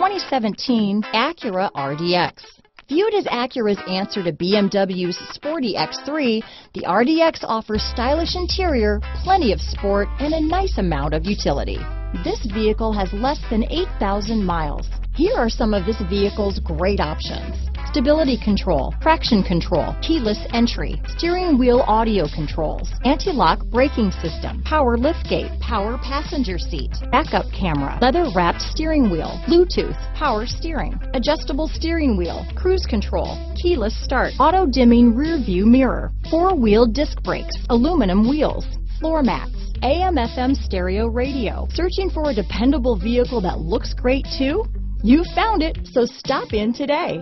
2017 Acura RDX. Viewed as Acura's answer to BMW's sporty X3, the RDX offers stylish interior, plenty of sport, and a nice amount of utility. This vehicle has less than 8,000 miles. Here are some of this vehicle's great options. Stability control, traction control, keyless entry, steering wheel audio controls, anti-lock braking system, power liftgate, power passenger seat, backup camera, leather wrapped steering wheel, Bluetooth, power steering, adjustable steering wheel, cruise control, keyless start, auto dimming rear view mirror, four wheel disc brakes, aluminum wheels, floor mats, AM FM stereo radio. Searching for a dependable vehicle that looks great too? You found it, so stop in today.